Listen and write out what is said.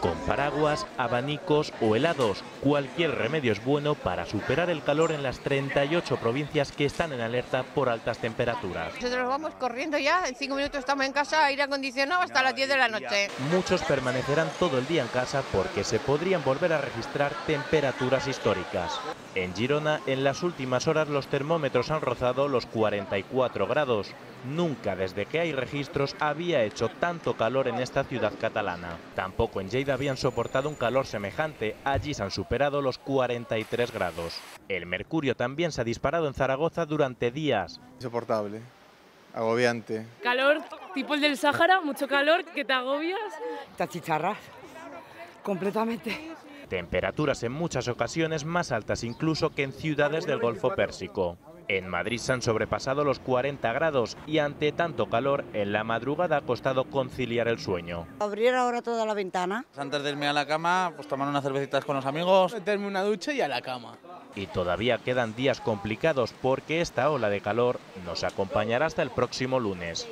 Con paraguas, abanicos o helados, cualquier remedio es bueno para superar el calor en las 38 provincias que están en alerta por altas temperaturas. Nosotros vamos corriendo ya, en 5 minutos estamos en casa, aire acondicionado hasta las 10 de la noche. Muchos permanecerán todo el día en casa porque se podrían volver a registrar temperaturas históricas. En Girona, en las últimas horas los termómetros han rozado los 44 grados. Nunca desde que hay registros había hecho tanto calor en esta ciudad catalana. Tampoco en Lleida habían soportado un calor semejante, allí se han superado los 43 grados. El mercurio también se ha disparado en Zaragoza durante días. Insoportable, agobiante. Calor tipo el del Sáhara, mucho calor, que te agobias. Te achicharras, completamente. Temperaturas en muchas ocasiones más altas incluso que en ciudades del Golfo Pérsico. En Madrid se han sobrepasado los 40 grados y ante tanto calor, en la madrugada ha costado conciliar el sueño. Abrir ahora toda la ventana. Antes de irme a la cama, pues tomar unas cervecitas con los amigos. Meterme una ducha y a la cama. Y todavía quedan días complicados porque esta ola de calor nos acompañará hasta el próximo lunes.